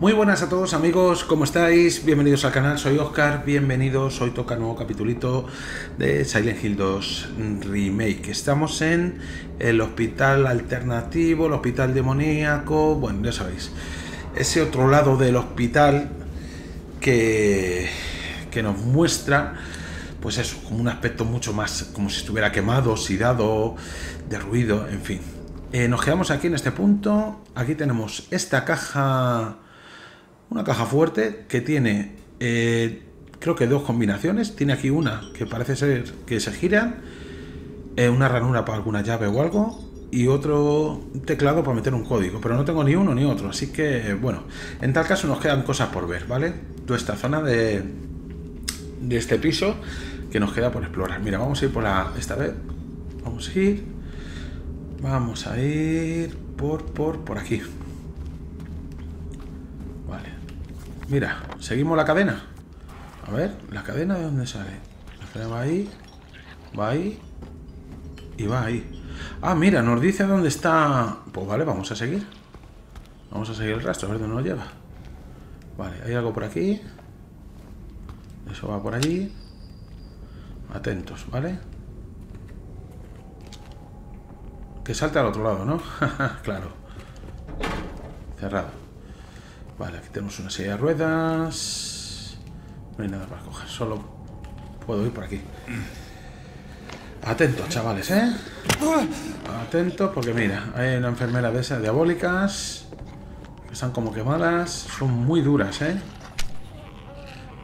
Muy buenas a todos amigos, ¿cómo estáis? Bienvenidos al canal, soy Oscar, bienvenidos, hoy toca nuevo capitulito de Silent Hill 2 Remake. Estamos en el hospital alternativo, el hospital demoníaco, bueno, ya sabéis, ese otro lado del hospital que, que nos muestra, pues eso, como un aspecto mucho más, como si estuviera quemado, oxidado, derruido, en fin. Eh, nos quedamos aquí en este punto, aquí tenemos esta caja una caja fuerte que tiene, eh, creo que dos combinaciones. Tiene aquí una que parece ser que se giran, eh, una ranura para alguna llave o algo, y otro teclado para meter un código. Pero no tengo ni uno ni otro, así que bueno, en tal caso nos quedan cosas por ver, ¿vale? Toda esta zona de, de este piso que nos queda por explorar. Mira, vamos a ir por la... esta vez. Vamos a ir... Vamos a ir por, por, por aquí. Mira, seguimos la cadena. A ver, ¿la cadena de dónde sale? La cadena va ahí, va ahí y va ahí. Ah, mira, nos dice dónde está... Pues vale, vamos a seguir. Vamos a seguir el rastro, a ver dónde nos lleva. Vale, hay algo por aquí. Eso va por allí. Atentos, ¿vale? Que salte al otro lado, ¿no? claro. Cerrado. Vale, aquí tenemos una serie de ruedas. No hay nada para coger, solo puedo ir por aquí. Atentos, chavales, ¿eh? Atentos, porque mira, hay una enfermera de esas diabólicas que están como quemadas. Son muy duras, ¿eh?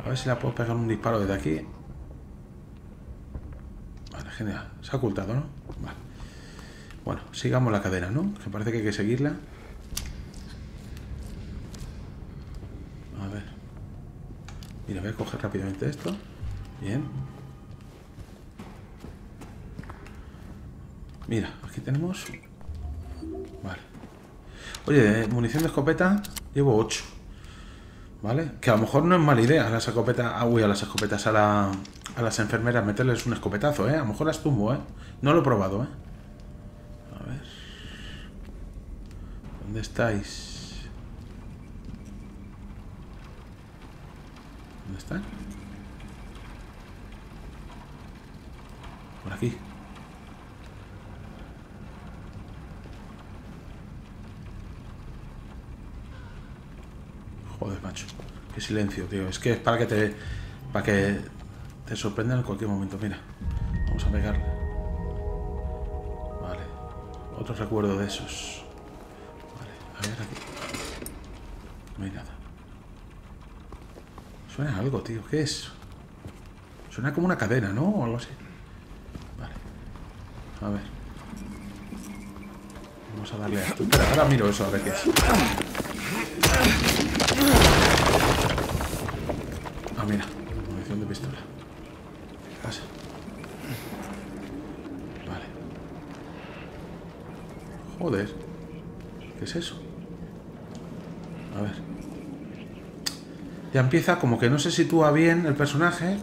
A ver si la puedo pegar un disparo desde aquí. Vale, genial. Se ha ocultado, ¿no? Vale. Bueno, sigamos la cadena, ¿no? Que parece que hay que seguirla. Mira, voy a coger rápidamente esto. Bien. Mira, aquí tenemos... Vale. Oye, munición de escopeta llevo 8. ¿Vale? Que a lo mejor no es mala idea a las escopetas... Ah, uy, a las escopetas, a, la, a las enfermeras meterles un escopetazo, ¿eh? A lo mejor las tumbo, ¿eh? No lo he probado, ¿eh? A ver... ¿Dónde estáis? ¿Dónde están? Por aquí. Joder, macho. Qué silencio, tío. Es que es para que te... Para que te sorprendan en cualquier momento. Mira. Vamos a pegar. Vale. Otro recuerdo de esos. Vale. A ver aquí. No hay nada. Suena algo, tío. ¿Qué es? Suena como una cadena, ¿no? O algo así. Vale. A ver. Vamos a darle a esto. Espera, ahora miro eso a ver qué es. Ah, mira. Munición de pistola. Pasa. Vale. Joder. ¿Qué es eso? A ver. Ya empieza como que no se sitúa bien el personaje.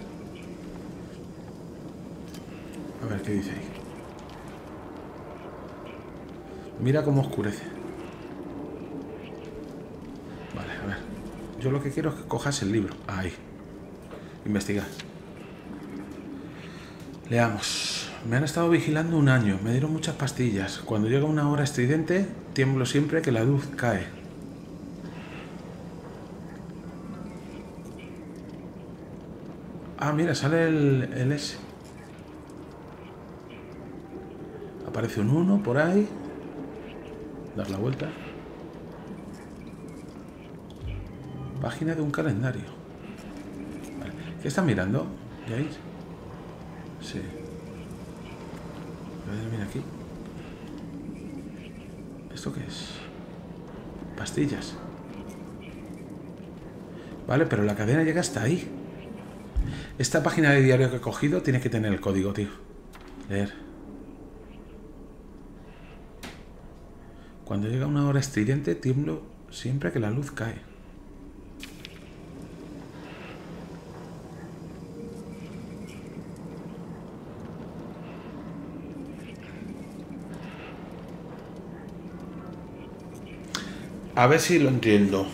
A ver qué dice ahí. Mira cómo oscurece. Vale, a ver. Yo lo que quiero es que cojas el libro. Ahí. Investigar. Leamos. Me han estado vigilando un año. Me dieron muchas pastillas. Cuando llega una hora estridente, tiemblo siempre que la luz cae. Ah, mira, sale el, S. Aparece un 1 por ahí. Dar la vuelta. Página de un calendario. ¿Qué está mirando? ¿Veis? Sí. A ver, mira aquí. ¿Esto qué es? Pastillas. Vale, pero la cadena llega hasta ahí. Esta página de diario que he cogido tiene que tener el código, tío. Leer. Cuando llega una hora estridente, tiemblo siempre que la luz cae. A ver si lo entiendo.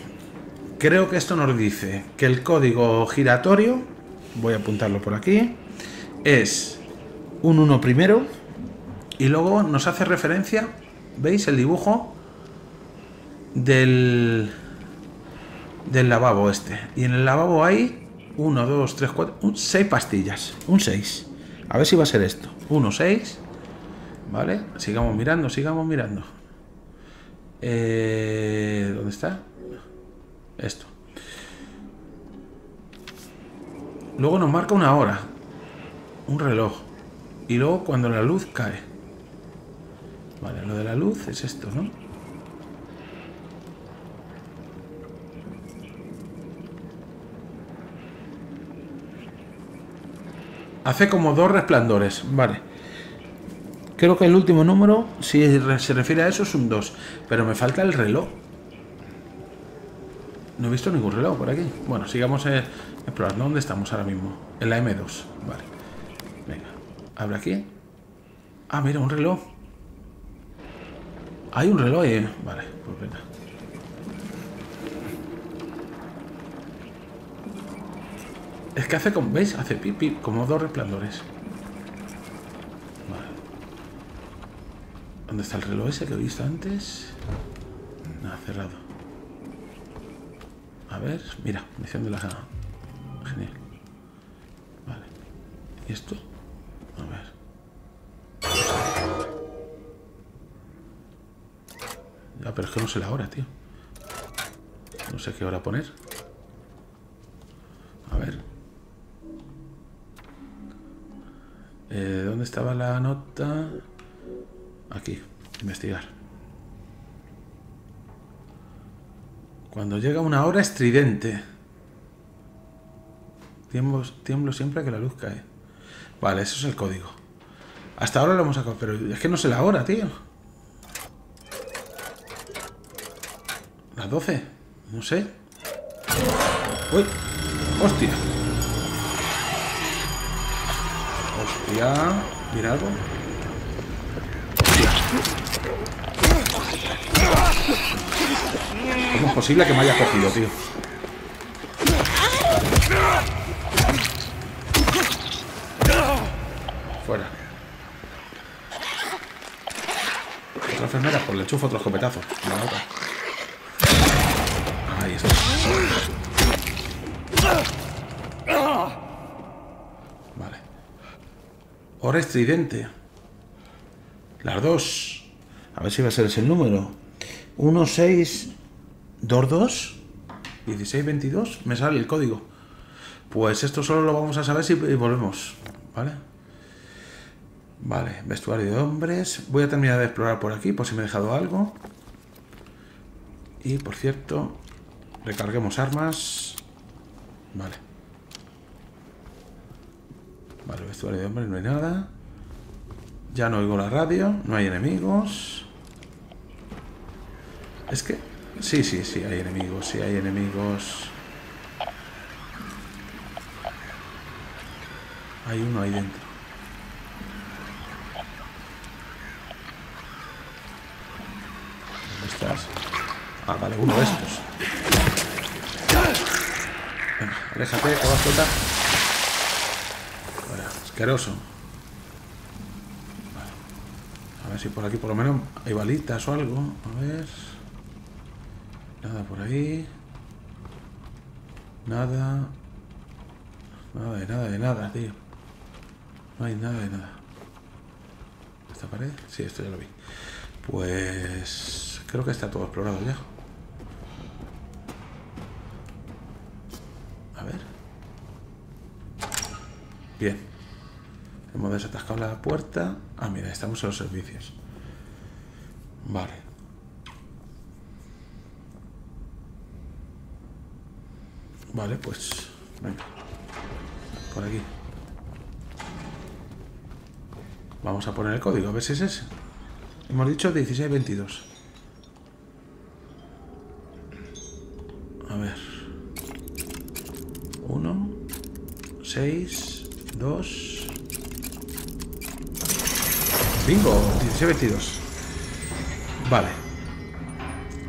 creo que esto nos dice que el código giratorio, voy a apuntarlo por aquí, es un 1 primero y luego nos hace referencia, ¿veis el dibujo? Del, del lavabo este. Y en el lavabo hay 1, 2, 3, 4, 6 pastillas. Un 6. A ver si va a ser esto. 1, 6. ¿Vale? Sigamos mirando, sigamos mirando. Eh, ¿Dónde está? Esto. Luego nos marca una hora. Un reloj. Y luego cuando la luz cae. Vale, lo de la luz es esto, ¿no? Hace como dos resplandores. Vale. Creo que el último número, si se refiere a eso, es un 2. Pero me falta el reloj. No he visto ningún reloj por aquí. Bueno, sigamos eh, explorando. ¿Dónde estamos ahora mismo? En la M2. Vale. Venga. Abre aquí. Ah, mira, un reloj. Hay un reloj ahí. Vale, pues venga. Es que hace como, ¿veis? Hace pipi, como dos resplandores. ¿Dónde está el reloj ese que he visto antes? Nada, cerrado. A ver, mira, misión de la... Genial. Vale. ¿Y esto? A ver. Ya, pero es que no sé la hora, tío. No sé qué hora poner. A ver. Eh, ¿Dónde estaba la nota? Aquí, investigar. Cuando llega una hora estridente. Tiemblo, tiemblo siempre que la luz cae. Vale, eso es el código. Hasta ahora lo hemos sacado, pero es que no sé la hora, tío. Las 12. No sé. Uy. Hostia. Hostia. Mira algo. ¿Cómo es posible que me haya cogido, tío? Fuera. Otra enfermera, pues le enchufo otro escopetazo. La otra. Ahí está. Vale. Hora estridente. Las dos. A ver si va a ser ese el número. 1, 6, 2, 2, 16, 22. Me sale el código. Pues esto solo lo vamos a saber si volvemos. ¿Vale? Vale, vestuario de hombres. Voy a terminar de explorar por aquí, por si me he dejado algo. Y por cierto, recarguemos armas. Vale. Vale, vestuario de hombres, no hay nada. Ya no oigo la radio, no hay enemigos. Es que... Sí, sí, sí, hay enemigos, sí, hay enemigos. Hay uno ahí dentro. ¿Dónde estás? Ah, vale, uno de estos. Venga, aléjate, que va a asqueroso. A ver si por aquí por lo menos hay balitas o algo. A ver. Nada por ahí. Nada. Nada de nada de nada, tío. No hay nada de nada. ¿Esta pared? Sí, esto ya lo vi. Pues... Creo que está todo explorado ya. A ver. Bien. Hemos desatascado la puerta. Ah, mira, estamos en los servicios. Vale. Vale, pues... Venga. Por aquí. Vamos a poner el código, a ver si es ese. Hemos dicho 1622. A ver. 1, 6, 2, Bingo, 16-22. Vale.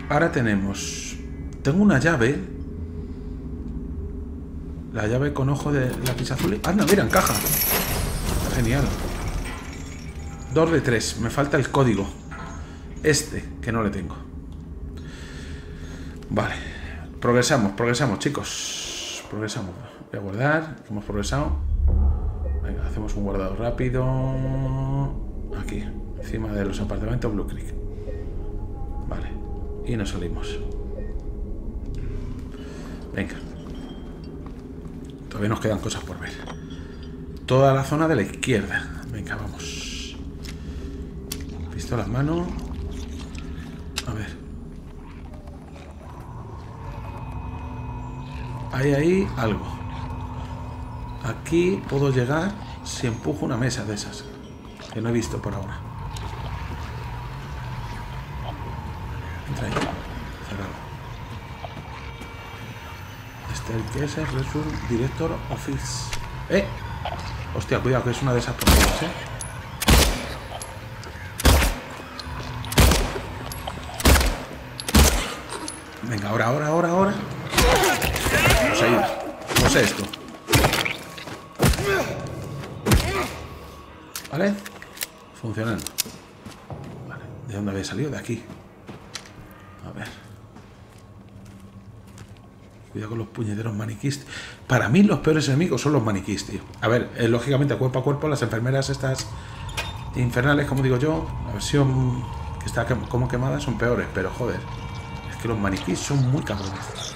Ahora tenemos... Tengo una llave La llave con ojo de lápiz azul. Anda, mira, encaja. Genial. Dos de tres. Me falta el código. Este, que no le tengo. Vale. Progresamos, progresamos, chicos. Progresamos. Voy a guardar. Hemos progresado. Venga, hacemos un guardado rápido. Aquí, encima de los apartamentos Blue Creek. Vale. Y nos salimos. Venga. Todavía nos quedan cosas por ver. Toda la zona de la izquierda. Venga, vamos. Pistola en mano. A ver. Hay ahí algo. Aquí puedo llegar si empujo una mesa de esas. Que no he visto por ahora. Entra ahí. Cerrado. Este el que es el Result Director Office. ¡Eh! Hostia, cuidado, que es una de esas ¿eh? Venga, ahora, ahora, ahora, ahora. Esto. ¿Vale? Funcionando. ¿De dónde había salido? De aquí. A ver. Cuidado con los puñeteros maniquís. Para mí los peores enemigos son los maniquís, tío. A ver, eh, lógicamente cuerpo a cuerpo, las enfermeras estas infernales, como digo yo, la versión que está como quemada son peores, pero joder. Es que los maniquís son muy cabrones.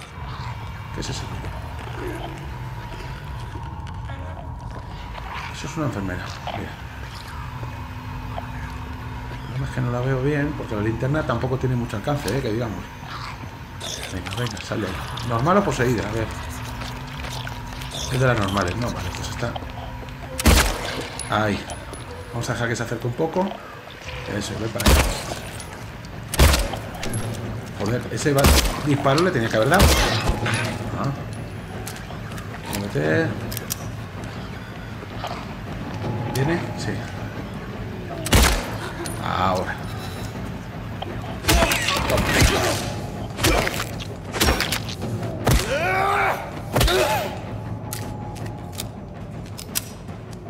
¿Qué es eso? Es una enfermera. Mira. El es que no la veo bien, porque la linterna tampoco tiene mucho alcance, ¿eh? que digamos. Venga, venga, sale ahí. ¿Normal o poseída? A ver. Es de las normales, no, vale, pues está. Ahí. Vamos a dejar que se acerque un poco. Eso, ve para allá. Joder, ese disparo le tenía que haber dado. Ah. Vamos a meter. Sí. Ahora.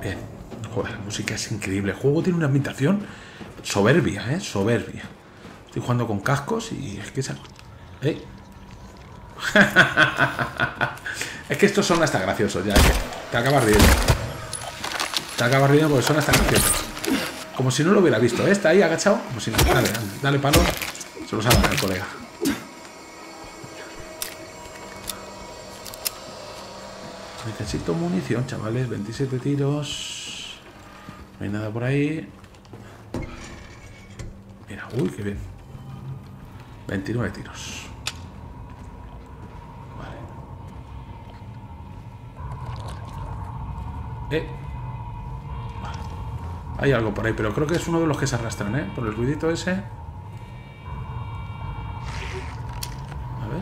Bien. Joder, la música es increíble. El juego tiene una ambientación soberbia, ¿eh? Soberbia. Estoy jugando con cascos y es que esa... ¿Eh? es que estos son hasta graciosos ya. Te acabas riendo. Te acabas riendo porque son hasta graciosos. Como si no lo hubiera visto. ¿eh? Está ahí agachado. Como. Dale, palo. Se lo sabe el colega. Necesito munición, chavales. 27 tiros. No hay nada por ahí. Mira, uy, qué bien. 29 tiros. Vale. Eh. Hay algo por ahí, pero creo que es uno de los que se arrastran, ¿eh? Por el ruidito ese. A ver.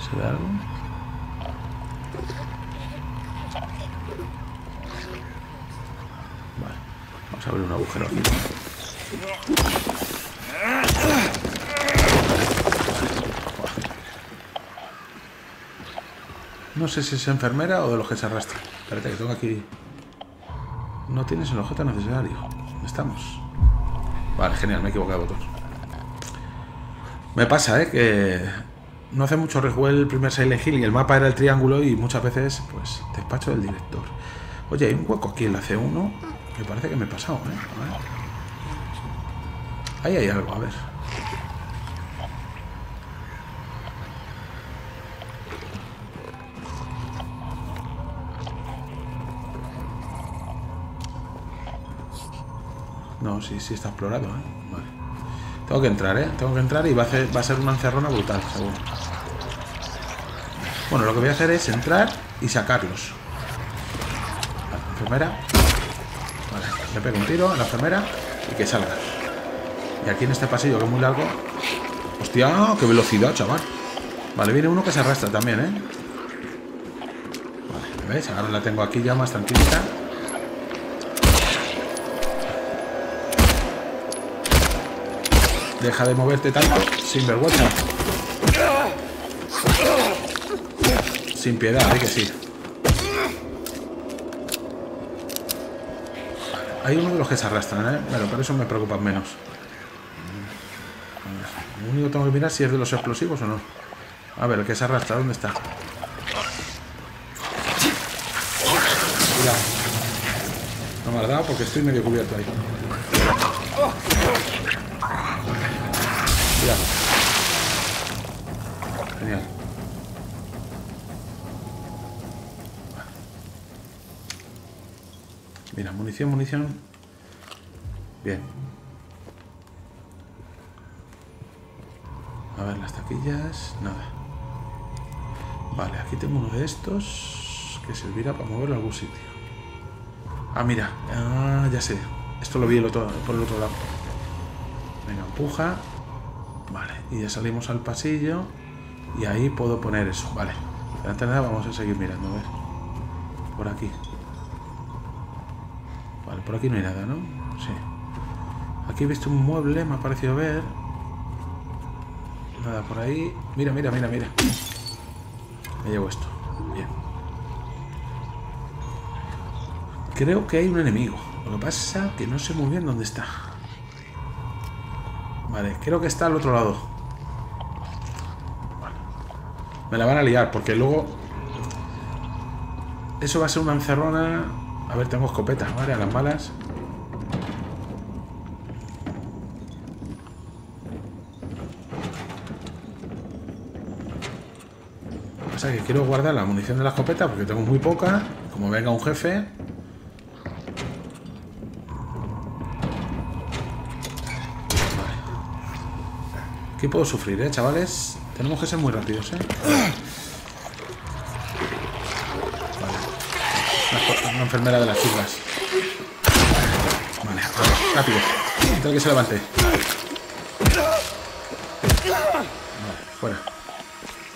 ¿Se ve algo? Vale. Vamos a abrir un agujero aquí. No sé si es enfermera o de los que se arrastran. Espérate, que tengo aquí... No tienes el objeto necesario. ¿Dónde estamos? Vale, genial, me he equivocado de botón. Me pasa, ¿eh? Que no hace mucho rejugué el primer Silent Hill y el mapa era el triángulo y muchas veces, pues, despacho del director. Oye, hay un hueco aquí en la C1 que parece que me he pasado, ¿eh? A ver. Ahí hay algo, a ver. No, sí, sí está explorado, ¿eh? Vale. Tengo que entrar, ¿eh? Tengo que entrar y va a, ser una encerrona brutal, seguro. Bueno, lo que voy a hacer es entrar y sacarlos. La enfermera. Vale, le pego un tiro a la enfermera y que salga. Y aquí en este pasillo que es muy largo... ¡Hostia! ¡Qué velocidad, chaval! Vale, viene uno que se arrastra también, ¿eh? Vale, ¿veis? Ahora la tengo aquí ya más tranquilita. Deja de moverte tanto, sin vergüenza. Sin piedad, hay que sí. Hay uno de los que se arrastran, ¿eh? Pero por eso me preocupan menos. Lo único que tengo que mirar si es de los explosivos o no. A ver, el que se arrastra, ¿dónde está? Cuidado. No me ha dado porque estoy medio cubierto ahí. Munición, munición. Bien. A ver, las taquillas. Nada. Vale, aquí tengo uno de estos que servirá para moverlo a algún sitio. Ah, mira. Ah, ya sé. Esto lo vi el otro, por el otro lado. Venga, empuja. Vale, y ya salimos al pasillo. Y ahí puedo poner eso. Vale. Antes nada, vamos a seguir mirando. A ver. Por aquí. Por aquí no hay nada, ¿no? Sí. Aquí he visto un mueble, me ha parecido ver. Nada por ahí. Mira, mira, mira, mira. Me llevo esto. Bien. Creo que hay un enemigo. Lo que pasa es que no sé muy bien dónde está. Vale, creo que está al otro lado. Vale. Me la van a liar porque luego... Eso va a ser una encerrona... A ver, tengo escopetas, ¿vale? A las malas. Pasa que quiero guardar la munición de la escopeta porque tengo muy poca. Como venga un jefe... Aquí puedo sufrir, ¿eh, chavales? Tenemos que ser muy rápidos, ¿eh? Enfermera de las islas. Vale, rápido. Antes que se levante. Fuera.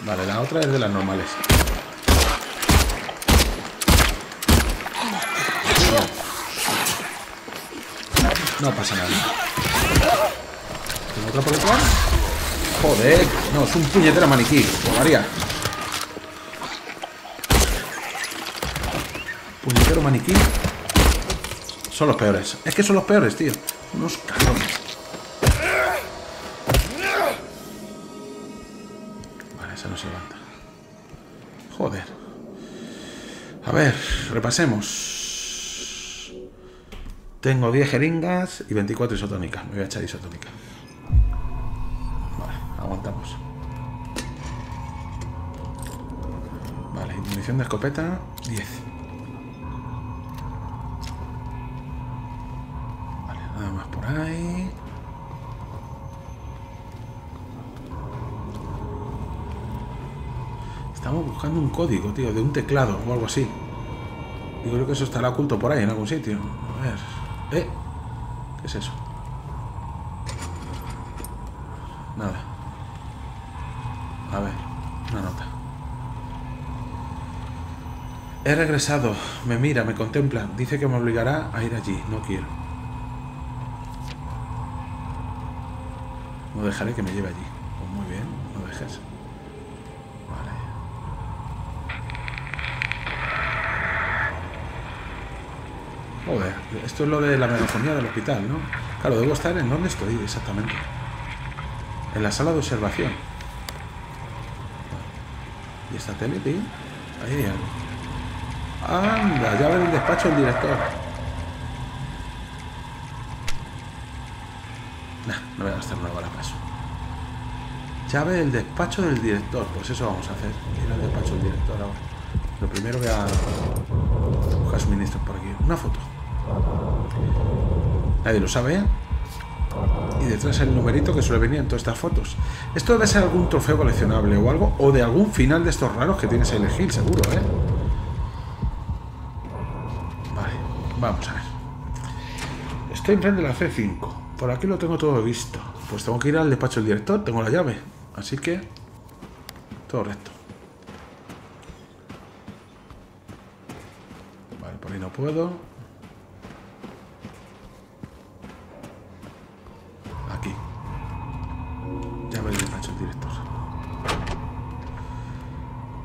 Vale, la otra es de las normales. No pasa nada. ¿Tengo otra por detrás? Joder, no, es un puñetero maniquí, María. Maniquí. Son los peores. Es que son los peores, tío. Unos cabrones. Vale, esa no se levanta. Joder. A ver, repasemos. Tengo 10 jeringas y 24 isotónicas. Me voy a echar isotónica. Aguantamos. Vale, munición de escopeta, 10. Más por ahí. Estamos buscando un código, tío, de un teclado o algo así. Y creo que eso estará oculto por ahí en algún sitio. A ver. ¿Eh? ¿Qué es eso? Nada. A ver, una nota. He regresado. Me mira, me contempla. Dice que me obligará a ir allí. No quiero. No dejaré que me lleve allí. Pues muy bien, no dejes. Vale. Joder, esto es lo de la megafonía del hospital, ¿no? Claro, debo estar en donde estoy exactamente. En la sala de observación. ¿Y esta tele, tío? Ahí hay. Anda, llave del despacho del director. Nah, no voy a gastar una bala para eso. Llave del despacho del director. Pues eso vamos a hacer. Ir al despacho del director ahora. Lo primero voy a buscar suministros por aquí. Una foto. Nadie lo sabe, ¿eh? y detrás el numerito que suele venir en todas estas fotos. Esto debe ser algún trofeo coleccionable o algo, o de algún final de estos raros que tienes a elegir, seguro, ¿eh? Vale, vamos a ver. Estoy enfrente de la C5. Por aquí lo tengo todo visto. Pues tengo que ir al despacho del director, tengo la llave. Así que... Todo recto. Vale, por ahí no puedo. Aquí. Llave del despacho del director.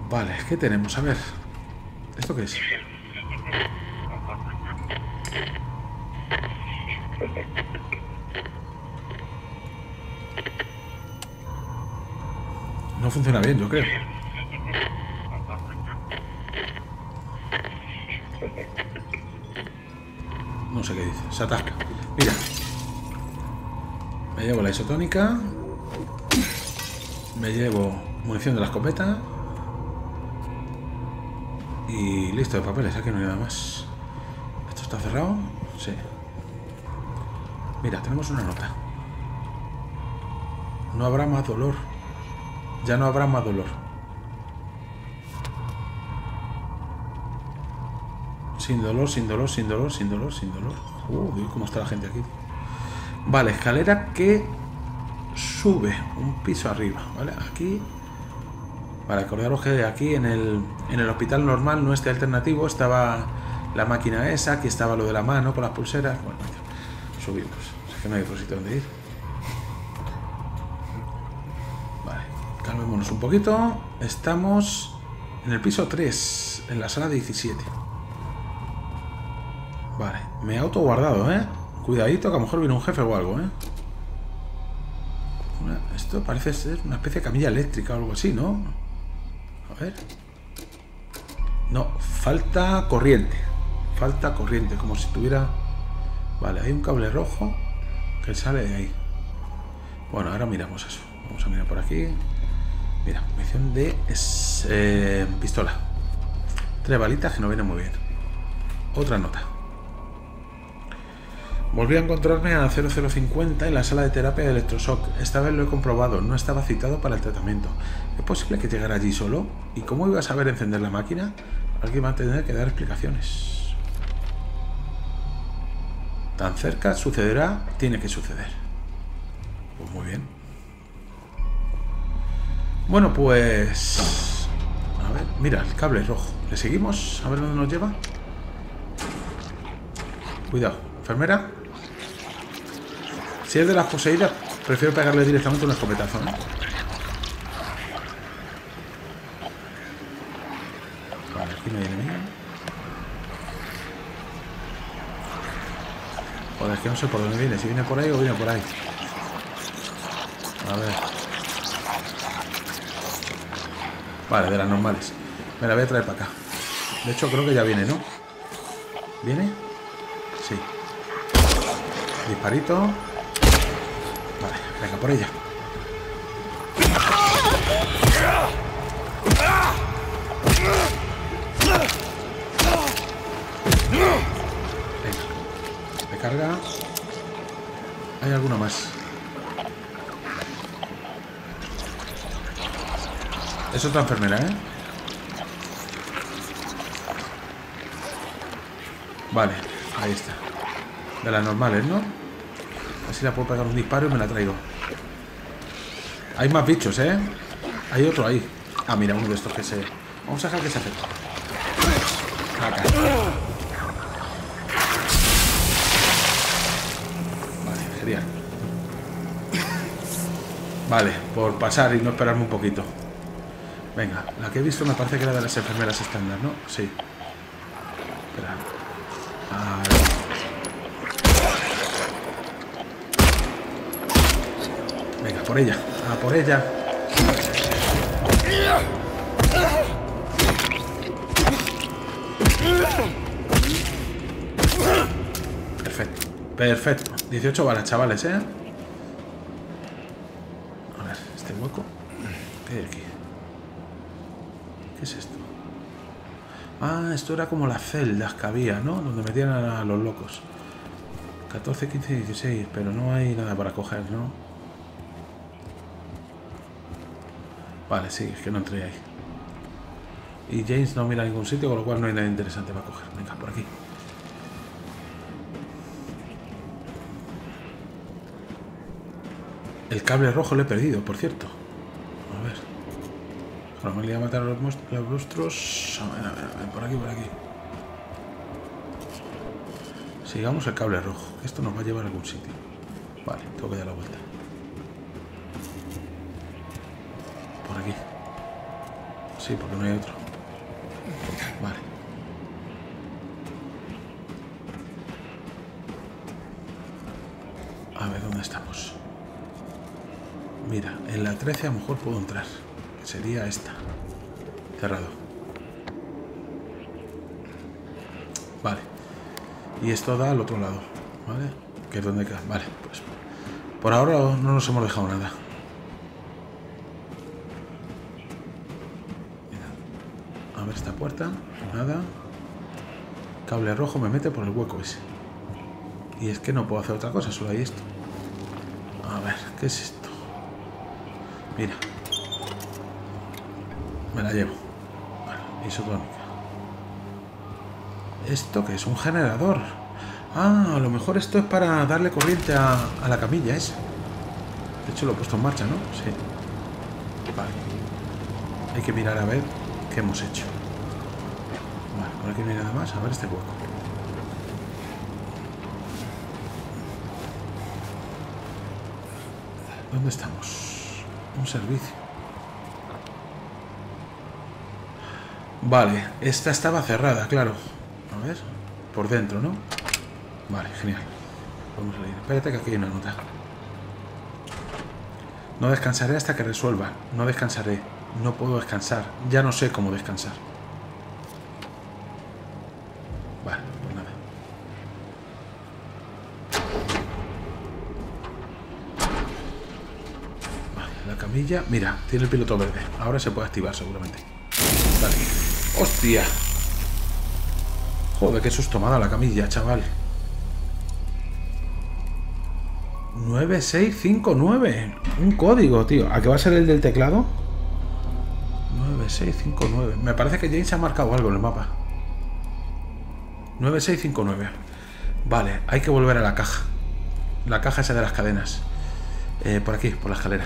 Vale, ¿qué tenemos? A ver. ¿Esto qué es? Funciona bien, yo creo. No sé qué dice. Se atasca. Mira. Me llevo la isotónica. Me llevo munición de la escopeta. Y listo de papeles, aquí no hay nada más. ¿Esto está cerrado? Sí. Mira, tenemos una nota. No habrá más dolor. Ya no habrá más dolor. Sin dolor, sin dolor, sin dolor, sin dolor, sin dolor. Uy, cómo está la gente aquí. Vale, escalera que sube un piso arriba, ¿vale? Aquí, para acordaros que aquí en el, en el hospital normal, no este alternativo, estaba la máquina esa, aquí estaba lo de la mano con las pulseras. Bueno, subimos. Es que no hay otro donde ir. Poquito. Estamos en el piso 3, en la sala 17. Vale, me he autoguardado, ¿eh? Cuidadito, que a lo mejor viene un jefe o algo, ¿eh? esto parece ser una especie de camilla eléctrica o algo así, ¿no? A ver. No, falta corriente. Falta corriente, como si tuviera... Vale, hay un cable rojo que sale de ahí. Bueno, ahora miramos eso. Vamos a mirar por aquí. Mira, munición de eh, pistola. Tres balitas que no vienen muy bien. Otra nota. Volví a encontrarme a 0050 en la sala de terapia de electroshock. Esta vez lo he comprobado, no estaba citado para el tratamiento. ¿Es posible que llegara allí solo? ¿Y cómo iba a saber encender la máquina? Alguien va a tener que dar explicaciones. Tan cerca sucederá, tiene que suceder. Pues muy bien. Bueno, pues... A ver, mira, el cable rojo. ¿Le seguimos? A ver dónde nos lleva. Cuidado. Enfermera. Si es de las poseídas, prefiero pegarle directamente un escopetazo, ¿no? Vale, aquí no hay enemigo. Joder, es que no sé por dónde viene. Si viene por ahí o viene por ahí. A ver. Vale, de las normales. Me la voy a traer para acá. De hecho, creo que ya viene, ¿no? ¿Viene? Sí. Disparito. Venga, por ella. Venga. Me carga. Hay alguno más. Es otra enfermera, ¿eh? Vale, ahí está. De las normales, ¿no? Así la puedo pegar un disparo y me la traigo. Hay más bichos, ¿eh? Hay otro ahí. Ah, mira, uno de estos que se... Vamos a dejar que se acerque. Acá. Vale, genial. Vale, por pasar y no esperarme un poquito. Venga, la que he visto me parece que era de las enfermeras estándar, ¿no? Sí. Espera. A. Venga, por ella por ella. Perfecto. Perfecto. 18 balas, chavales, ¿eh? A ver, este hueco. ¿Qué hay aquí? ¿Qué es esto? Ah, esto era como las celdas que había, ¿no? Donde metían a los locos. 14, 15, 16, pero no hay nada para coger, ¿no? Vale, sí, es que no entré ahí. Y James no mira a ningún sitio, con lo cual no hay nada interesante para coger. Venga, por aquí. El cable rojo lo he perdido, por cierto. Voy a matar a los, monstruos. A ver, a ver, a ver, por aquí, por aquí. Sigamos el cable rojo. Esto nos va a llevar a algún sitio. Vale, tengo que dar la vuelta. Sí, porque no hay otro. Vale. A ver, ¿dónde estamos? Mira, en la 13 a lo mejor puedo entrar. Sería esta. Cerrado. Vale. Y esto da al otro lado. ¿Vale? Que es donde queda. Vale, pues. Por ahora no nos hemos dejado nada. A ver esta puerta. Nada. Cable rojo me mete por el hueco ese. Y es que no puedo hacer otra cosa, solo hay esto. A ver, ¿qué es esto? Mira. Me la llevo. Bueno, isotónica. ¿Esto que es? Un generador. Ah, a lo mejor esto es para darle corriente a, a la camilla esa. De hecho lo he puesto en marcha, ¿no? Sí. Vale. Hay que mirar a ver qué hemos hecho. Vale, por aquí no hay nada más. A ver este hueco. ¿Dónde estamos? Un servicio. Vale, esta estaba cerrada, claro. A ver, por dentro, ¿no? Vale, genial. Vamos a leer. Espérate que aquí hay una nota. No descansaré hasta que resuelva. No descansaré. No puedo descansar. Ya no sé cómo descansar. Vale, pues nada. Vale, la camilla... Mira, tiene el piloto verde. Ahora se puede activar seguramente. ¡Hostia! Joder, qué susto me la camilla, chaval. 9659. Un código, tío. ¿A qué va a ser el del teclado? 9659. Me parece que James ha marcado algo en el mapa. 9659. Vale, hay que volver a la caja. La caja esa de las cadenas. Eh, por aquí, por la escalera.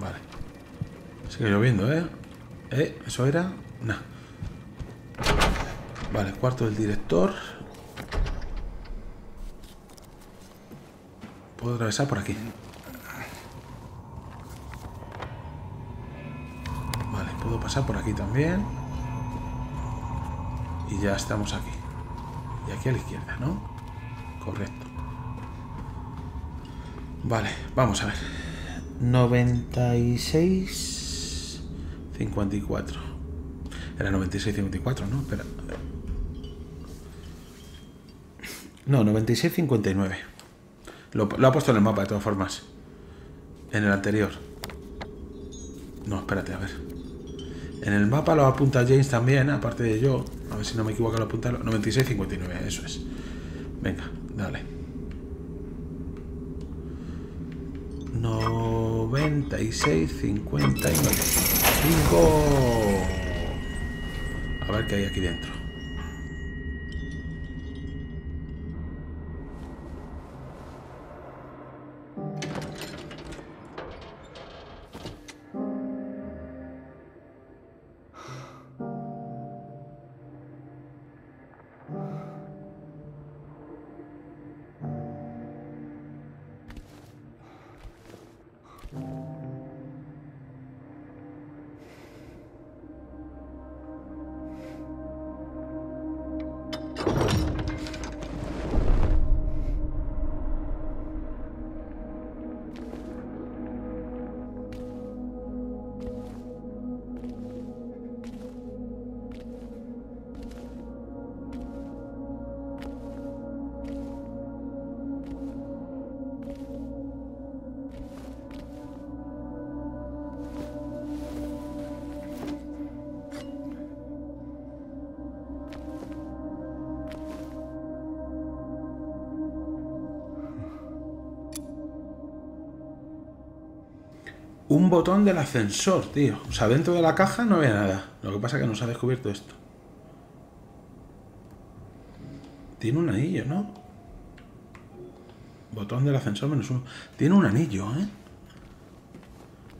Vale. Sigue lloviendo, ¿eh? ¿Eh? ¿Eso era? No. Vale, cuarto del director. Puedo atravesar por aquí. Vale, puedo pasar por aquí también. Y ya estamos aquí. Y aquí a la izquierda, ¿no? Correcto. Vale, vamos a ver. 96... 54. Era 96-54, ¿no? Espera. No, 96-59. Lo, lo, ha puesto en el mapa, de todas formas. En el anterior. No, espérate, a ver. En el mapa lo apunta James también, aparte de yo. A ver si no me equivoco lo apunta. 96-59, eso es. Venga, dale. 96-59. 5. A ver qué hay aquí dentro. Un botón del ascensor, tío. O sea, dentro de la caja no había nada. Lo que pasa es que nos ha descubierto esto. Tiene un anillo, ¿no? Botón del ascensor menos uno. Tiene un anillo, ¿eh?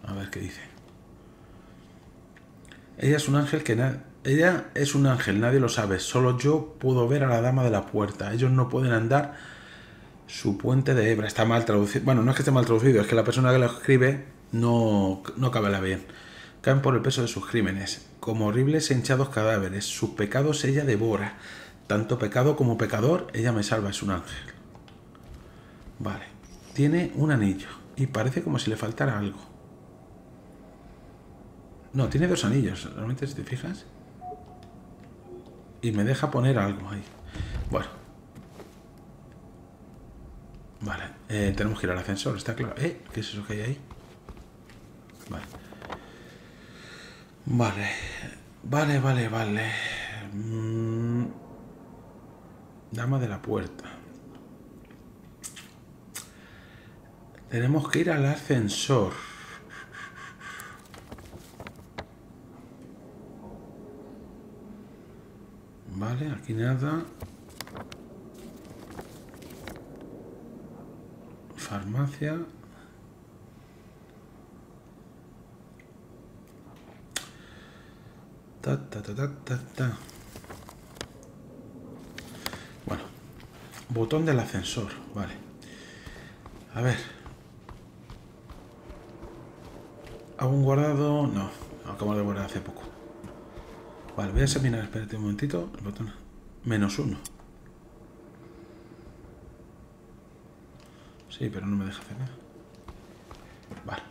A ver qué dice. Ella es un ángel que. Ella es un ángel, nadie lo sabe. Solo yo puedo ver a la dama de la puerta. Ellos no pueden andar Su puente de hebra está mal traducido. Bueno, no es que esté mal traducido, es que la persona que lo escribe no, no la bien. Caen por el peso de sus crímenes, como horribles e hinchados cadáveres. Sus pecados ella devora. Tanto pecado como pecador, ella me salva, es un ángel. Vale. Tiene un anillo y parece como si le faltara algo. No, tiene dos anillos, realmente si te fijas. Y me deja poner algo ahí. Bueno. Vale, eh, tenemos que ir al ascensor, está claro. ¿Eh? ¿Qué es eso que hay ahí? Vale. Vale. Vale, vale, vale. Mm. Dama de la puerta. Tenemos que ir al ascensor. Vale, aquí nada. Farmacia. Ta, ta, ta, Bueno, botón del ascensor, vale. A ver. ¿Hago un guardado? No, acabo de guardar hace poco. Vale, voy a examinar, espérate un momentito, el botón menos uno. Sí, pero no me deja hacer nada. Vale.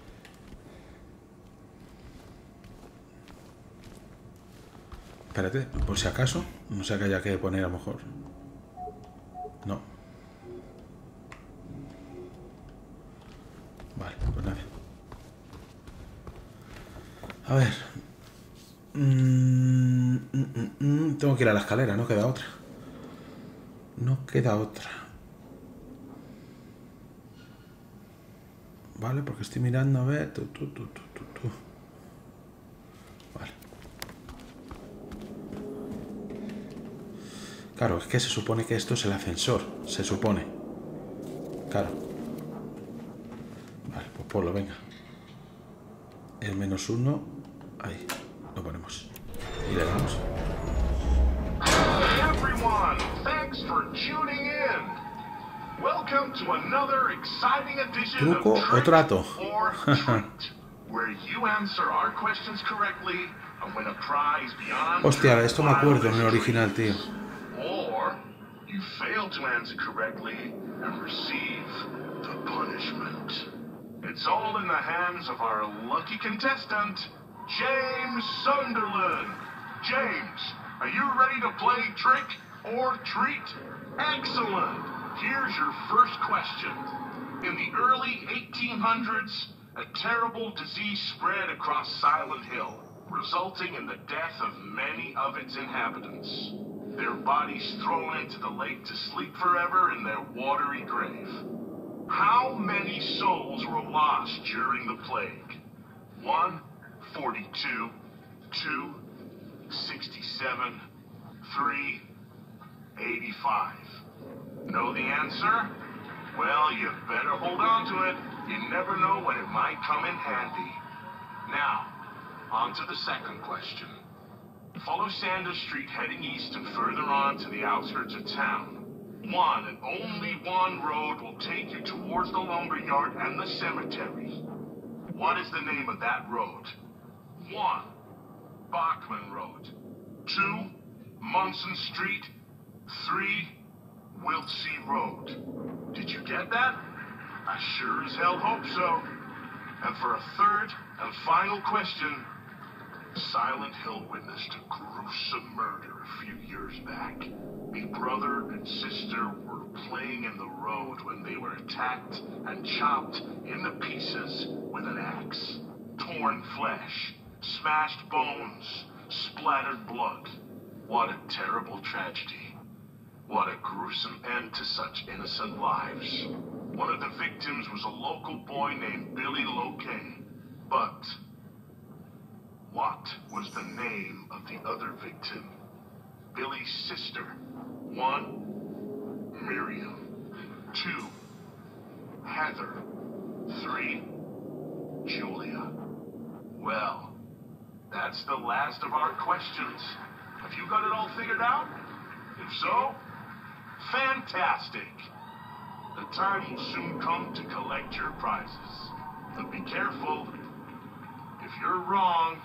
Espérate, por si acaso, no sé que haya que poner a lo mejor. No. Vale, pues nada. A ver. Mm, mm, mm, tengo que ir a la escalera, no queda otra. No queda otra. Porque estoy mirando a ver. Tú, tú, tú, vale. Claro, es que se supone que esto es el ascensor. Se supone. Claro. Vale, pues ponlo, venga. El menos uno. Ahí. Lo ponemos. Y le damos. Everyone. Welcome to another exciting edition Truco of o trato. or treat, where you answer our questions correctly and win a prize beyond Hostia, esto me acuerdo en el original, tío. Or you fail to answer correctly and receive the punishment. It's all in the hands of our lucky contestant, James Sunderland. James, are you ready to play trick or treat? Excellent. Here's your first question. In the early 1800s, a terrible disease spread across Silent Hill, resulting in the death of many of its inhabitants. Their bodies thrown into the lake to sleep forever in their watery grave. How many souls were lost during the plague? One, 42, 2, 67, 3, 85. Know the answer? Well, you better hold on to it. You never know when it might come in handy. Now, on to the second question. Follow Sanders Street heading east and further on to the outskirts of town. One and only one road will take you towards the lumberyard and the cemetery. What is the name of that road? 1. Bachman Road. 2. Munson Street. 3. Wiltsea Road. Did you get that? I sure as hell hope so. And for a third and final question, Silent Hill witnessed a gruesome murder a few years back. A brother and sister were playing in the road when they were attacked and chopped into pieces with an axe. Torn flesh, Smashed bones, splattered blood. What a terrible tragedy. What a gruesome end to such innocent lives. One of the victims was a local boy named Billy Loke. But what was the name of the other victim? Billy's sister. One, Miriam. Two, Heather. Three, Julia. Well, that's the last of our questions. Have you got it all figured out? If so, fantastic. The time will soon come to collect your prizes. But be careful. If you're wrong,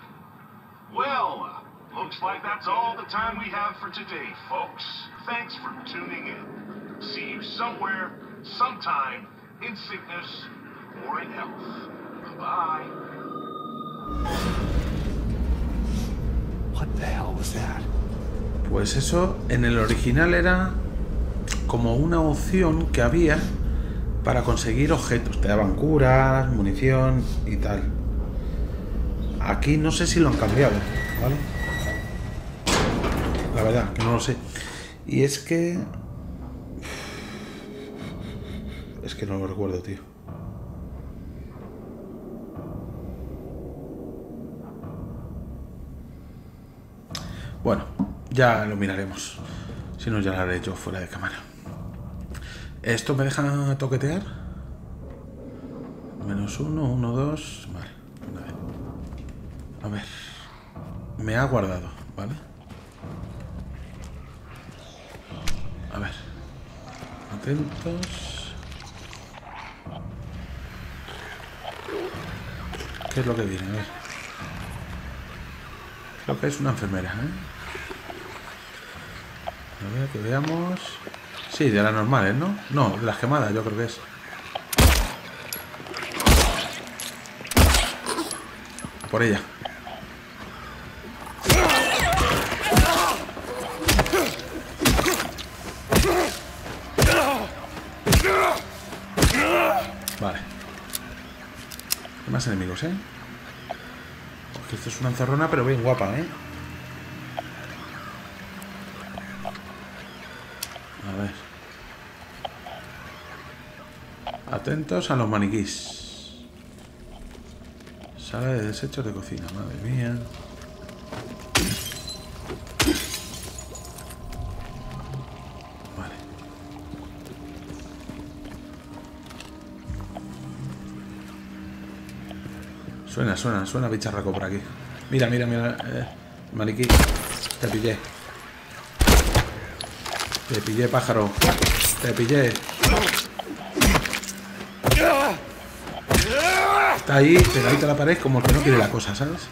well, uh, looks like that's all the time we have for today, folks. Thanks for tuning in. See you somewhere, sometime, in sickness or in health. Bye. What the hell was that? Pues eso en el original era como una opción que había para conseguir objetos. Te daban curas, munición y tal. Aquí no sé si lo han cambiado, ¿vale? La verdad, que no lo sé. Y es que... Es que no lo recuerdo, tío. Bueno, ya lo miraremos. Si no, ya lo haré yo fuera de cámara. ¿Esto me deja toquetear? Menos uno, uno, dos. Vale. A ver. Me ha guardado, ¿vale? A ver. Atentos. ¿Qué es lo que viene? A ver. Creo que es una enfermera, ¿eh? A ver, que veamos. Sí, de las normales, ¿no? No, de las quemadas, yo creo que es. Por ella. Vale. Hay más enemigos, ¿eh? Esto es una encerrona, pero bien guapa, ¿eh? Atentos a los maniquís. Sala de desechos de cocina, madre mía. Vale. Suena, suena, suena bicharraco por aquí. Mira, mira, mira. Eh, maniquí. Te pillé. Te pillé, pájaro. Te pillé. Está ahí, pegadito a la pared, como el que no quiere la cosa, ¿sabes?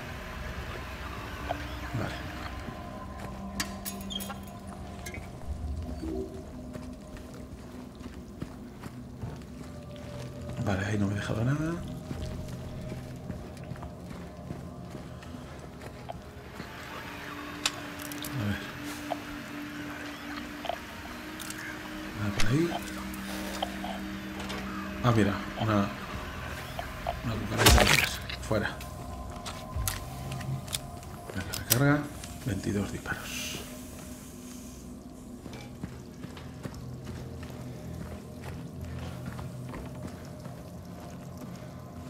Recarga. 22 disparos.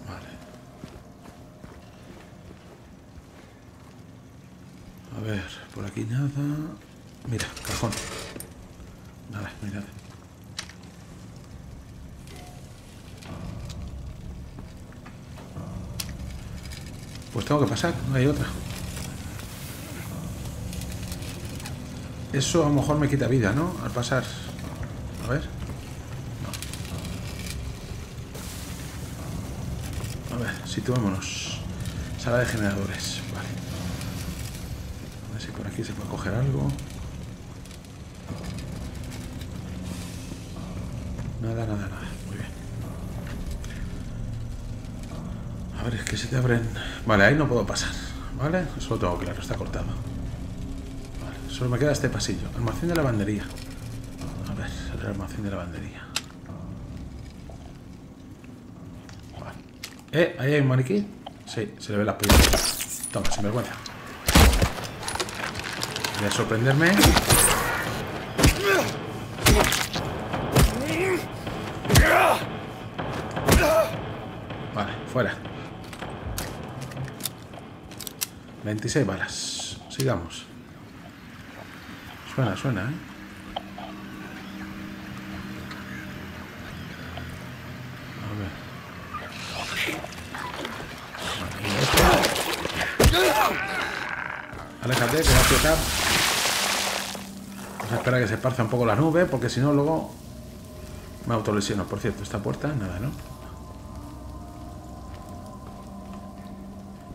Vale. A ver, por aquí nada. Mira, cajón. Nada, mirad. Pues tengo que pasar, no hay otra. Eso a lo mejor me quita vida, ¿no? Al pasar. A ver. No. A ver, situémonos. Sala de generadores. Vale. A ver si por aquí se puede coger algo. Nada, nada, nada. Muy bien. A ver, es que se te abren... Vale, ahí no puedo pasar. ¿Vale? Eso lo tengo claro, está cortado. Solo me queda este pasillo. Almacén de lavandería. A ver, el almacén de lavandería. Vale. ¿Eh? ¿Ahí hay un maniquí? Sí, se le ve las pollas. Toma, sin vergüenza. Voy a sorprenderme. Vale, fuera. 26 balas. Sigamos. Suena, suena, ¿eh? Esto. Aléjate, que va a explotar. Vamos a esperar a que se esparza un poco la nube, porque si no luego Me autolesiono, por cierto. Esta puerta, nada, ¿no?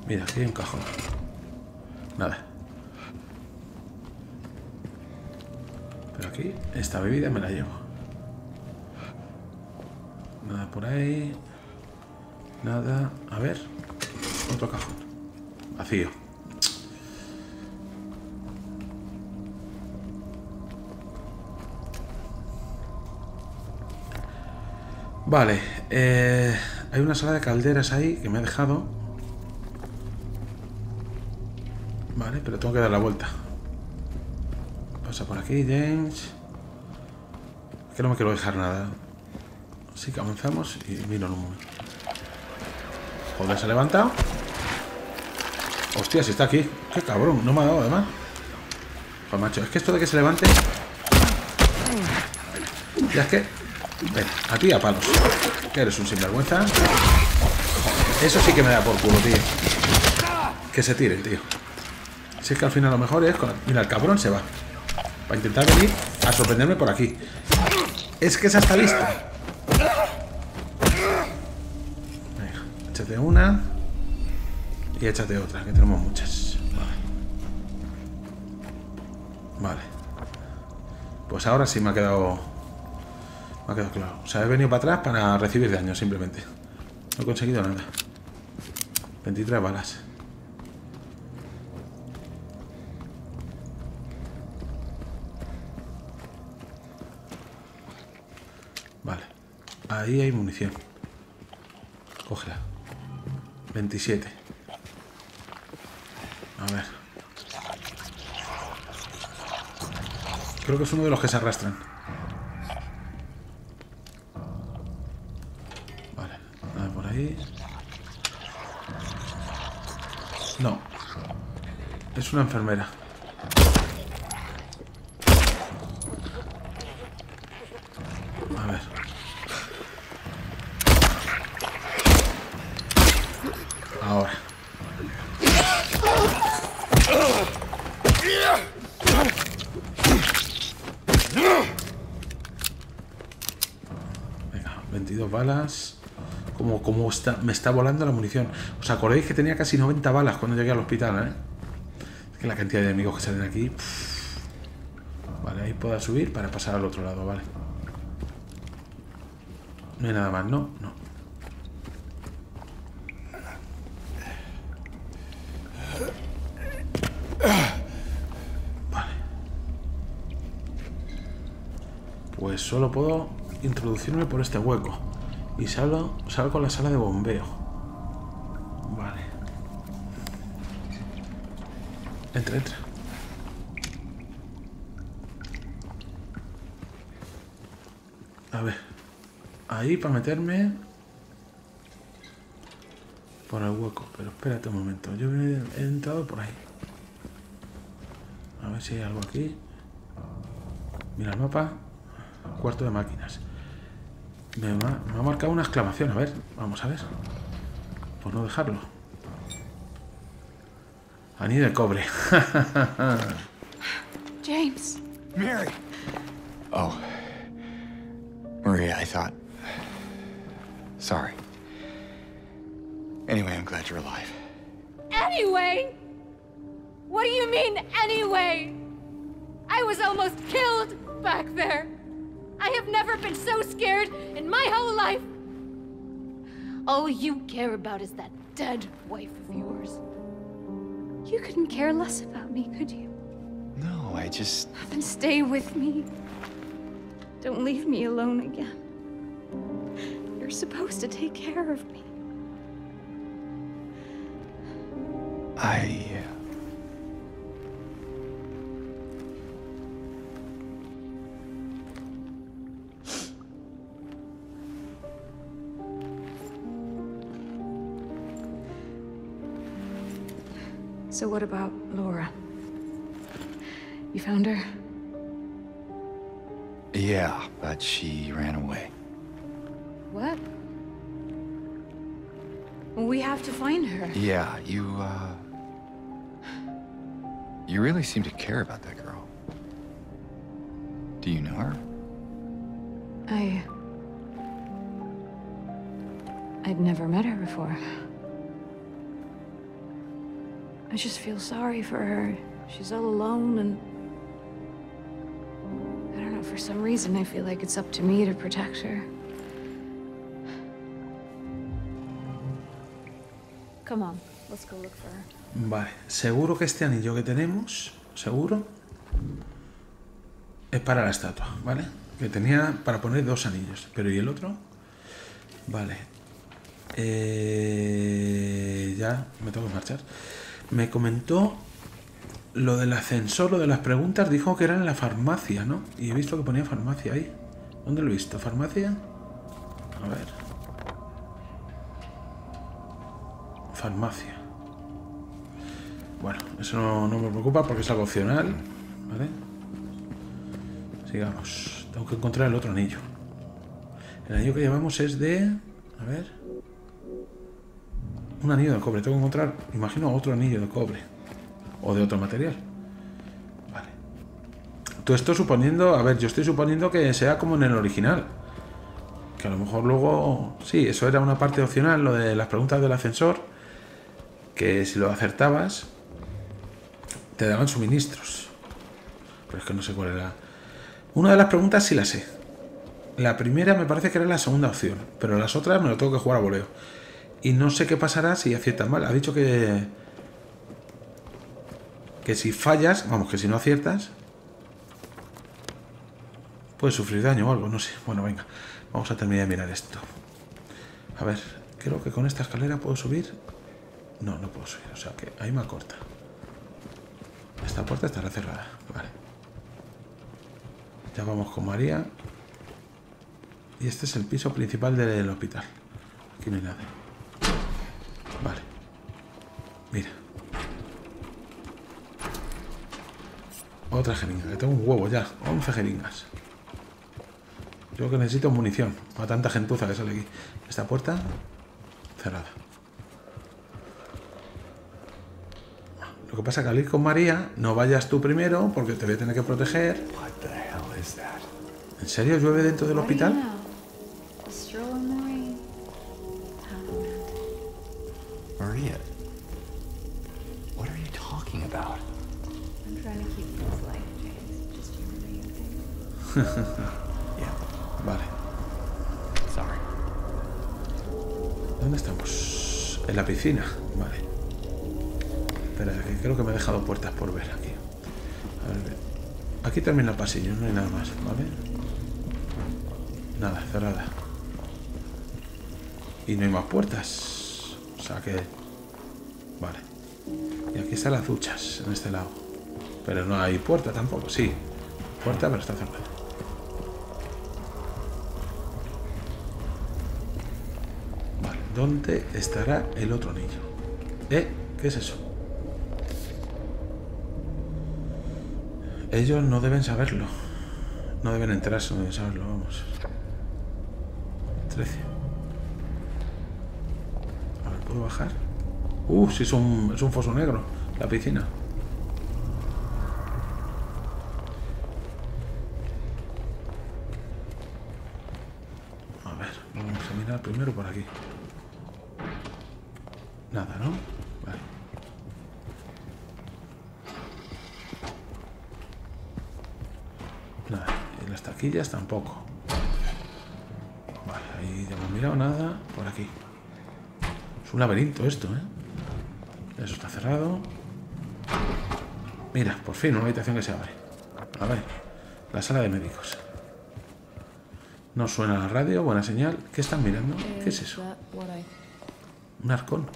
Mira, aquí hay un cajón. Nada. Esta bebida me la llevo. Nada por ahí. Nada. A ver. Otro cajón. Vacío. Vale. eh, hay una sala de calderas ahí que me ha dejado. Vale, pero tengo que dar la vuelta. Pasa por aquí, James. Que no me quiero dejar nada. Así que avanzamos y miro momento. Joder, se ha levantado. Hostia, si está aquí. Qué cabrón, no me ha dado además. Pues macho, es que esto de que se levante. Ya es que. Ven, a ti a palos. Que eres un sinvergüenza. Eso sí que me da por culo, tío. Que se tire, tío. Si es que al final lo mejor es. Mira, el cabrón se va. Para intentar venir a sorprenderme por aquí. Es que es hasta listo. Venga, échate una. Y échate otra, que tenemos muchas. Vale. Vale. Pues ahora sí me ha quedado... Me ha quedado claro. O sea, he venido para atrás para recibir daño, simplemente. No he conseguido nada. 23 balas. Vale. Ahí hay munición. Cógela. 27. A ver. Creo que es uno de los que se arrastran. Vale. Nada por ahí. No. Es una enfermera. A ver. Ahora. Venga, 22 balas. Como, como me está volando la munición. ¿Os acordáis que tenía casi 90 balas cuando llegué al hospital, eh? Es que la cantidad de enemigos que salen aquí... Vale, ahí puedo subir para pasar al otro lado, vale. No hay nada más, ¿no? No. Vale. Pues solo puedo introducirme por este hueco. Y salgo, salgo a la sala de bombeo. Vale. Entra, entra. A ver. Ahí para meterme. Por el hueco. Pero espérate un momento. Yo he, entrado por ahí. A ver si hay algo aquí. Mira el mapa. Cuarto de máquinas. Me, ma- me ha marcado una exclamación. A ver, vamos a ver. Por no dejarlo. Anillo de cobre. James, Mary! Oh. Maria, I thought. Sorry. Anyway, I'm glad you're alive. anyway! What do you mean, anyway? I was almost killed back there. I have never been so scared in my whole life. All you care about is that dead wife of yours. You couldn't care less about me, could you? No, I just. Then stay with me. Don't leave me alone again. You're supposed to take care of me. I. So, what about Laura? You found her? Yeah, but she ran away. What? We have to find her. Yeah, you, uh. You really seem to care about that girl. Do you know her? I. I'd never met her before. I just feel sorry for her. She's all alone and... I don't know, for some reason I feel like it's up to me to protect her. Come on, let's go look for her. Vale, seguro que este anillo que tenemos, seguro, es para la estatua, ¿vale? Que tenía para poner dos anillos. Pero ¿y el otro? Vale. Eh, ya me tengo que marchar. Me comentó lo del ascensor, lo de las preguntas, dijo que era en la farmacia, ¿no? Y he visto que ponía farmacia ahí. ¿Dónde lo he visto? ¿Farmacia? A ver. Farmacia. Bueno, eso no, me preocupa porque es algo opcional, ¿vale? Sigamos. Tengo que encontrar el otro anillo. El anillo que llevamos es de... A ver... Un anillo de cobre. Tengo que encontrar, imagino, otro anillo de cobre. O de otro material. Vale. Todo esto suponiendo... A ver, yo estoy suponiendo que sea como en el original. Que a lo mejor luego... Sí, eso era una parte opcional, lo de las preguntas del ascensor. Que si lo acertabas... Te daban suministros. Pero es que no sé cuál era... Una de las preguntas sí la sé. La primera me parece que era la segunda opción, pero las otras me lo tengo que jugar a voleo. Y no sé qué pasará si aciertas mal. Ha dicho que. que si fallas, vamos, que si no aciertas. Puedes sufrir daño o algo, no sé. Bueno, venga, vamos a terminar de mirar esto. A ver, creo que con esta escalera puedo subir. No, no puedo subir, o sea que ahí me corta. Esta puerta estará cerrada, vale. Ya vamos con María. Y este es el piso principal del hospital. Aquí no hay nada. Vale. Mira. Otra jeringa, que tengo un huevo ya. 11 jeringas. Yo que necesito munición. Para tanta gentuza que sale aquí. Esta puerta cerrada. Lo que pasa es que al ir con María, no vayas tú primero porque te voy a tener que proteger. What the hell is that? ¿En serio llueve dentro del hospital? Yeah, Vale. sorry. ¿Dónde estamos? En la piscina. Vale. Espera, que creo que me he dejado puertas por ver aquí. A ver, ve. aquí termina el pasillo, no hay nada más, ¿vale? Nada, cerrada. Y no hay más puertas. O sea que... Vale. Y aquí están las duchas, en este lado. Pero no hay puerta tampoco, sí. Puerta, pero está cerrada. ¿Dónde estará el otro anillo? ¿Eh? ¿Qué es eso? Ellos no deben saberlo. No deben enterarse, no deben saberlo, vamos. 13. A ver, ¿puedo bajar? Uh, sí, es un, es un foso negro, la piscina. A ver, vamos a mirar primero por aquí. Nada, ¿no? Vale. Nada. Y las taquillas tampoco. Vale, ahí ya hemos mirado nada. Por aquí. Es un laberinto esto, ¿eh? Eso está cerrado. Mira, por fin una habitación que se abre. A ver, la sala de médicos. No suena la radio, buena señal. ¿Qué están mirando? ¿Qué es eso? I Un arcón.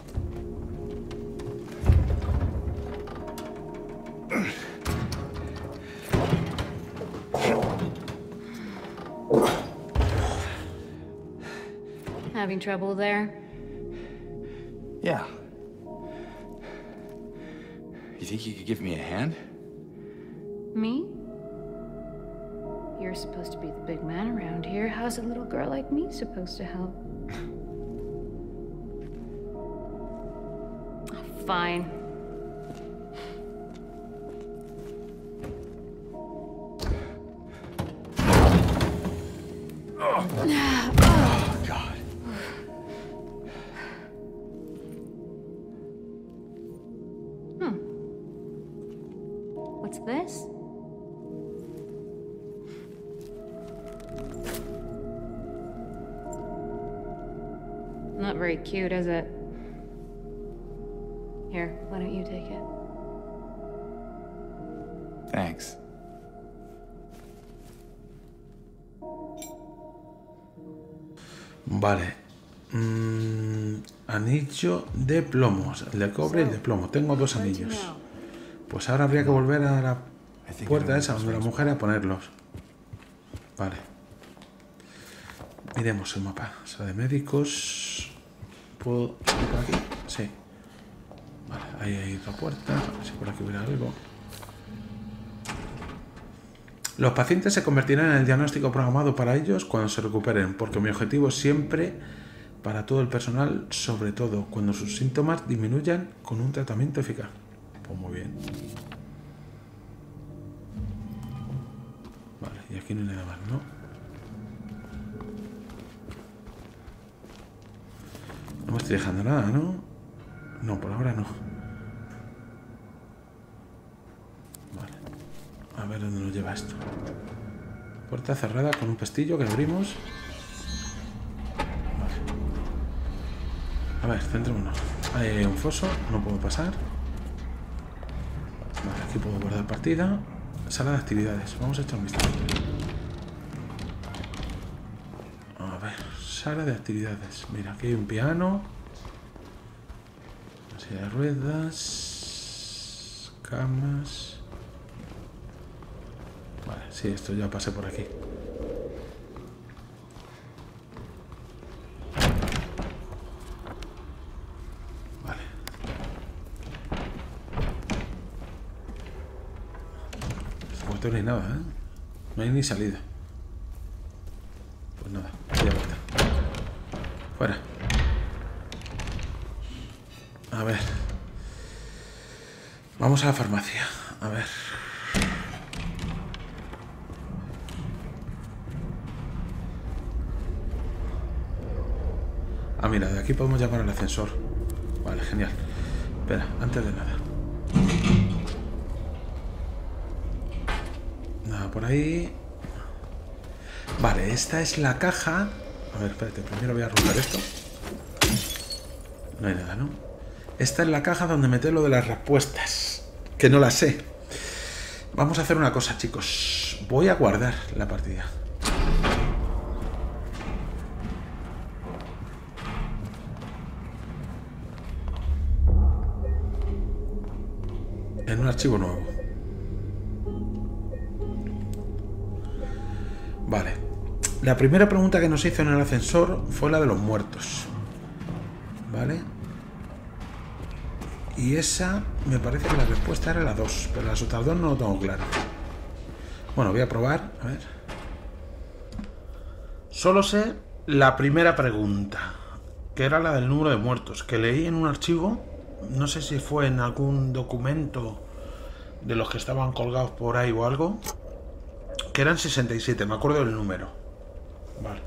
Having trouble there? Yeah. You think you could give me a hand? Me? You're supposed to be the big man around here. How's a little girl like me supposed to help? Fine. Oh, God. Cute, is it? Here, why don't you take it? Thanks. Vale. Mm, anillo de plomos. El de cobre y el de plomo. Tengo dos anillos. Pues ahora habría que volver a la puerta esa donde la mujer a ponerlos. Vale. Miremos el mapa. Sala de médicos. ¿Puedo por aquí? Sí. Vale, ahí hay otra puerta. A si por aquí hubiera algo. Los pacientes se convertirán en el diagnóstico programado para ellos cuando se recuperen, porque mi objetivo es siempre para todo el personal, sobre todo cuando sus síntomas disminuyan con un tratamiento eficaz. Pues muy bien. Vale, y aquí no hay nada más, ¿no? Estoy dejando nada, ¿no? No, por ahora no. Vale. A ver dónde nos lleva esto. Puerta cerrada con un pestillo que abrimos. Vale. A ver, centrémonos. Hay un foso, no puedo pasar. Vale, aquí puedo guardar partida. Sala de actividades. Vamos a echar un vistazo. A ver, sala de actividades. Mira, aquí hay un piano. De ruedas. Camas. Vale, sí, esto ya pasé por aquí. Vale. No hay nada, ¿eh? No hay ni salida. A la farmacia. A ver. Ah, mira, de aquí podemos llamar al ascensor. Vale, genial. Espera, antes de nada. Nada por ahí. Vale, esta es la caja. A ver, espérate, primero voy a romper esto. No hay nada, ¿no? Esta es la caja donde meter lo de las respuestas. Que no las sé. Vamos a hacer una cosa, chicos. Voy a guardar la partida. En un archivo nuevo. Vale. La primera pregunta que nos hizo en el ascensor fue la de los muertos. Y esa me parece que la respuesta era la 2, pero las otras dos no lo tengo claro. Bueno, voy a probar. A ver. Solo sé la primera pregunta, que era la del número de muertos, que leí en un archivo, no sé si fue en algún documento de los que estaban colgados por ahí o algo, que eran 67, me acuerdo del número. Vale.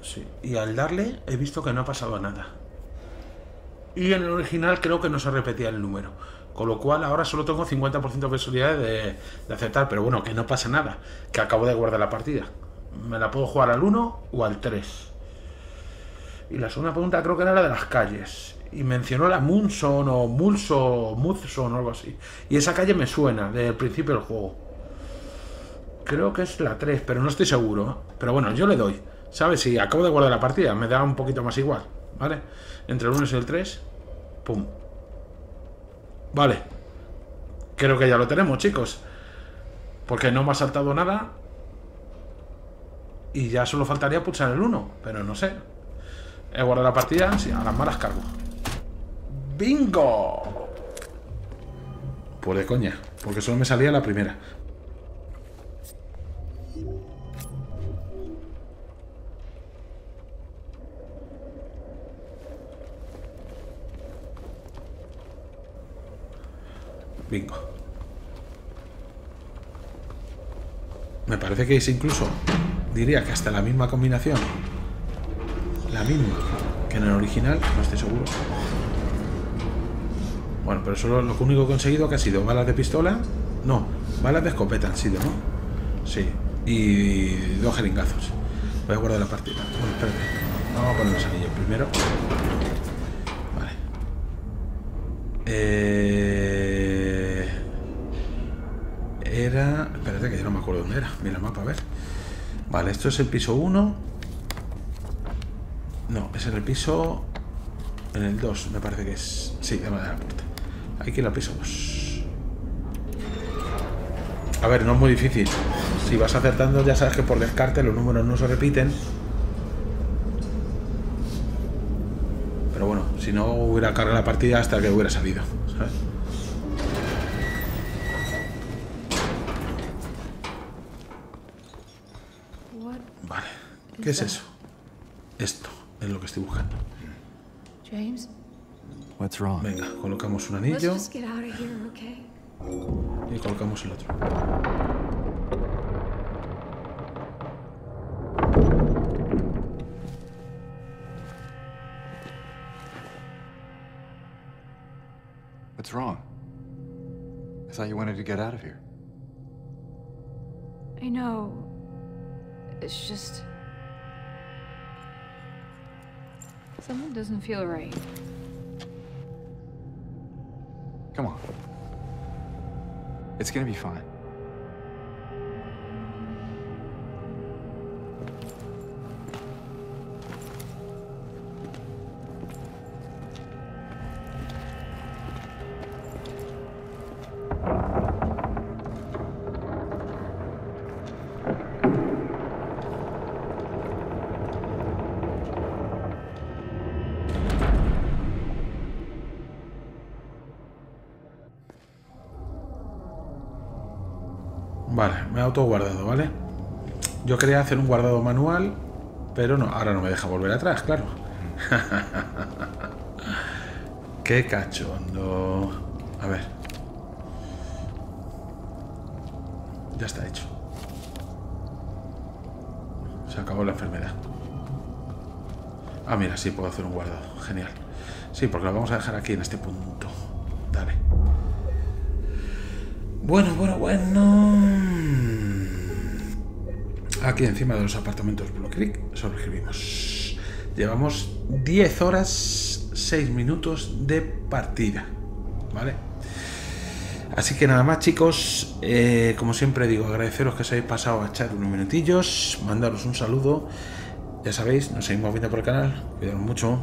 Sí, y al darle he visto que no ha pasado nada. Y en el original creo que no se repetía el número. Con lo cual ahora solo tengo 50% de posibilidades de, de aceptar. Pero bueno, que no pasa nada. Que acabo de guardar la partida. Me la puedo jugar al 1 o al 3. Y la segunda pregunta creo que era la de las calles. Y mencionó la Munson o Mulso Mudson o algo así. Y esa calle me suena desde el principio del juego. Creo que es la 3, pero no estoy seguro. Pero bueno, yo le doy. ¿Sabes? Si acabo de guardar la partida, me da un poquito más igual. ¿Vale? Entre el 1 y el 3. Pum. Vale. Creo que ya lo tenemos, chicos. Porque no me ha saltado nada. Y ya solo faltaría pulsar el 1. Pero no sé. He guardado la partida. A las malas cargo. ¡Bingo! Pues de coña. Porque solo me salía la primera. Bingo. Me parece que es incluso, diría que hasta la misma combinación. La misma que en el original, no estoy seguro. Bueno, pero solo lo único que he conseguido que ha sido balas de pistola. No, balas de escopeta han sido, ¿no? Sí. Y dos jeringazos. Voy a guardar la partida. Bueno, espérate. Vamos a poner los anillos primero. Vale. Eh... Era... Espérate que yo no me acuerdo dónde era. Mira el mapa, a ver. Vale, esto es el piso 1. No, es en el piso... En el 2, me parece que es... Sí, de madera puerta. Hay que ir al piso 2. A ver, no es muy difícil. Si vas acertando, ya sabes que por descarte los números no se repiten. Pero bueno, si no hubiera cargado la partida hasta que hubiera salido. ¿sabes? What, Vale. ¿Qué es eso? Esto es lo que estoy buscando. James? What's wrong? Venga, colocamos un anillo y colocamos el otro. What's wrong? I thought you wanted to get out of here. I know. It's just. Something doesn't feel right. Come on. It's gonna be fine. Me he auto guardado, ¿vale? Yo quería hacer un guardado manual, pero no, ahora no me deja volver atrás, claro. Qué cachondo. A ver. Ya está hecho. Se acabó la enfermedad. Ah, mira, sí puedo hacer un guardado. Genial. Sí, porque lo vamos a dejar aquí en este punto. Dale. Bueno, bueno, bueno. Aquí encima de los apartamentos Blue Creek sobreescribimos. Llevamos 10 horas 6 minutos de partida. ¿Vale? Así que nada más chicos, eh, como siempre digo, agradeceros que os hayáis pasado a echar unos minutillos, mandaros un saludo, ya sabéis, nos seguimos viendo por el canal, cuidaros mucho,